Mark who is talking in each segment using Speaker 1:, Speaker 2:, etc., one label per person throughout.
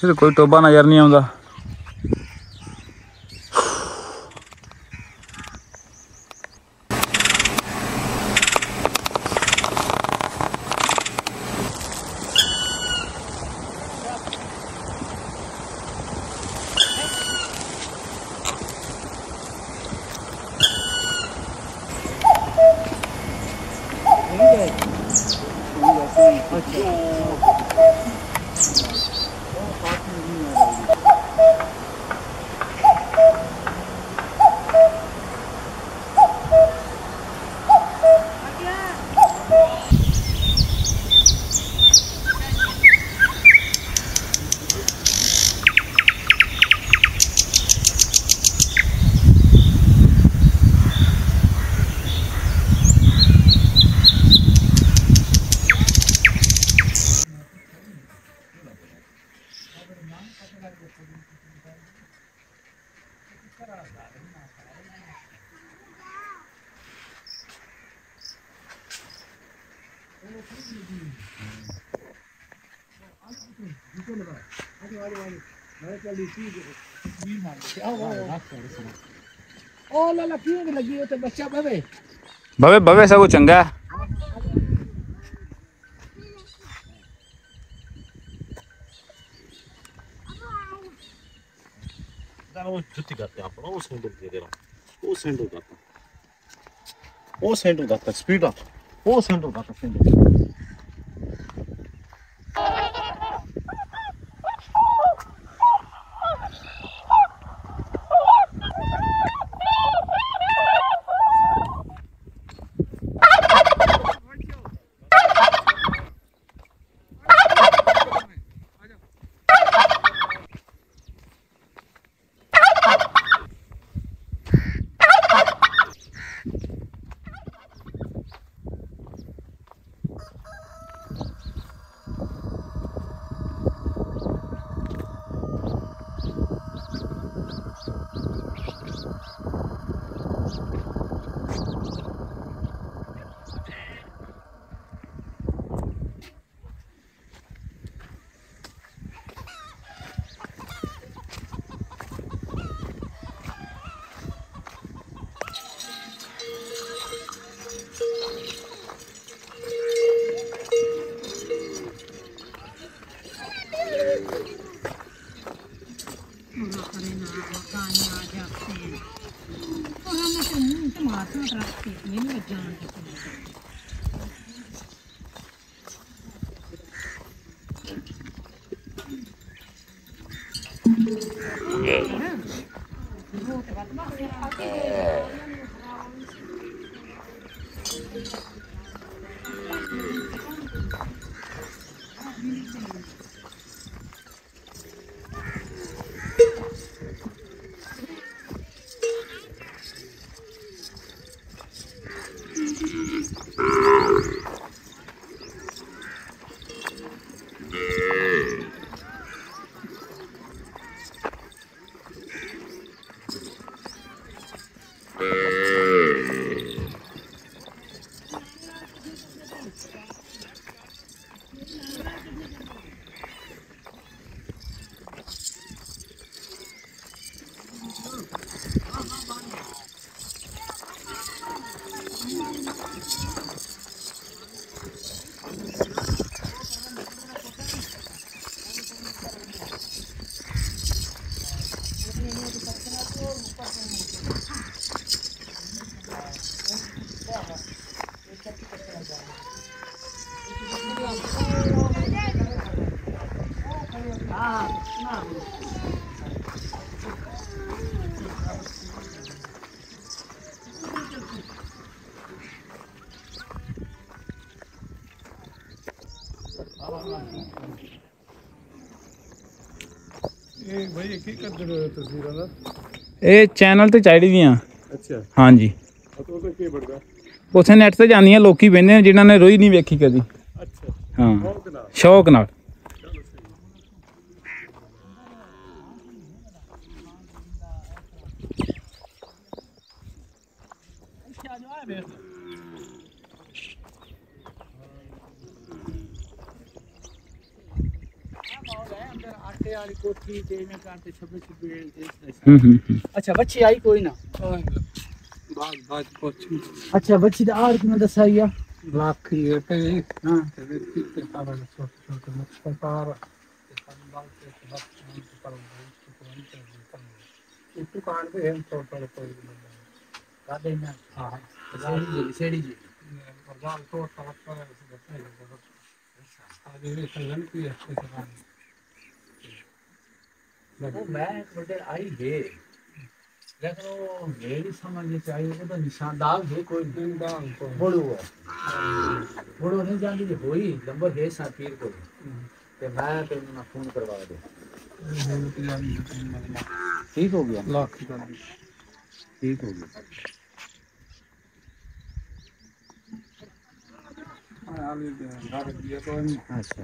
Speaker 1: ਇਹ ਕੋਈ ਟੋਬਾ ਨਜ਼ਰ ਨਹੀਂ ਆਉਂਦਾ
Speaker 2: ओ ला ला क्यों लगी हो।
Speaker 3: ಜುತ್ತಿ ಗಾತೆ ಹಾಕೋಣ ಓ ಸ್ಯಾಂಡಲ್ ಇದೆಯಲ್ಲ ಓ ಸ್ಯಾಂಡಲ್ ಗಾತ ಓ ಸ್ಯಾಂಡಲ್ ಗಾತ ಸ್ಪೀಡ ಓ ಸ್ಯಾಂಡಲ್ ಗಾತ ಸ್ಯಾಂಡಲ್ Yeah.
Speaker 4: ਇਹ ਭਾਈ ਕੀ ਕਰਦੇ ਹੋ ਤਸਵੀਰਾਂ ਦਾ
Speaker 1: ਇਹ ਚੈਨਲ ਤੇ ਚਾਹੀਦੀ ਦੀਆਂ
Speaker 4: ਅੱਛਾ
Speaker 1: ਹਾਂਜੀ
Speaker 4: ਉਹ ਤਾਂ ਕੀ ਬੜਦਾ
Speaker 1: ਉਥੇ ਨੈਟ ਤੇ ਜਾਂਦੀਆਂ ਲੋਕੀ ਬਹਿੰਦੇ ਨੇ ਜਿਨ੍ਹਾਂ ਨੇ ਰੋਈ ਨਹੀਂ ਵੇਖੀ ਕਦੀ
Speaker 4: ਅੱਛਾ
Speaker 1: ਹਾਂ
Speaker 4: ਬਹੁਤ ਨਾ
Speaker 1: ਸ਼ੌਕ ਨਾਲ हम्म, हम्म, हम्म।
Speaker 2: अच्छा बच्ची आई कोई ना?
Speaker 4: भाग भाग पहुँची
Speaker 2: अच्छा बच्ची तो आर की मदद सही
Speaker 4: है ब्लॉक की
Speaker 2: है
Speaker 4: हाँ। पे हाँ। तो व्यक्ति के कारण छोटे छोटे मुश्किल पार संभाल के सब चीज़ पर। उसको कान पे हम छोड़ पर कोई
Speaker 2: नहीं गादे ना।
Speaker 4: हाँ
Speaker 2: सेड़ी जी सेड़ी जी।
Speaker 4: प्रधान तो सब पर सब आगे संगठन की है
Speaker 2: वो मैं बट आई हेट लेकिन वो मेरी समझ चाहिए वो तो निशान दाग है कोई
Speaker 4: दिन दाग
Speaker 2: बड़ो है। बड़ो नहीं जान दी होई नंबर है सा पीर को ते मैं तो ना फ़ोन करवा दे। ठीक हो गया?
Speaker 4: लाख
Speaker 2: ठीक हो गया।
Speaker 4: अच्छा।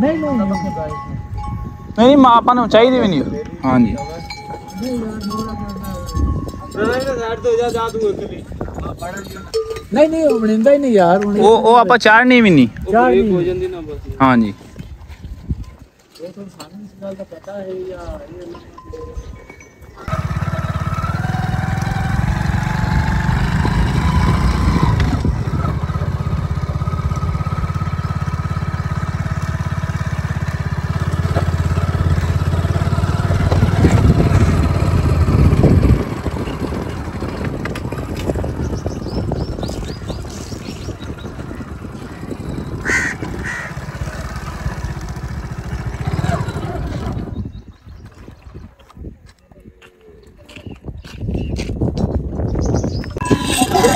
Speaker 4: नहीं नहीं नहीं माँ
Speaker 2: आपा
Speaker 3: ने चाहिए भी नहीं। हाँ जी।
Speaker 2: नहीं नहीं
Speaker 1: नहीं
Speaker 2: नहीं नहीं यार वो वो आप चार नहीं भी
Speaker 1: नहीं। चार नहीं। हो जंदी ना
Speaker 2: बस। हाँ
Speaker 1: जी।
Speaker 2: वो तो सामने से का पता है या ये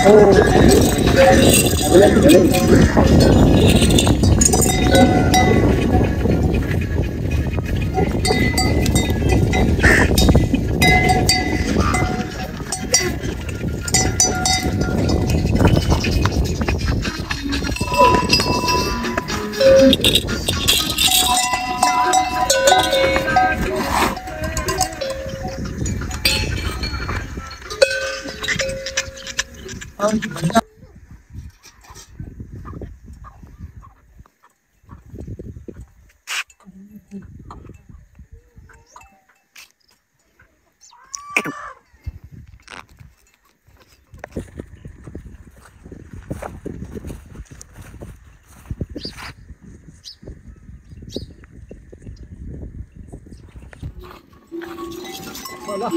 Speaker 2: Thank you. 好了。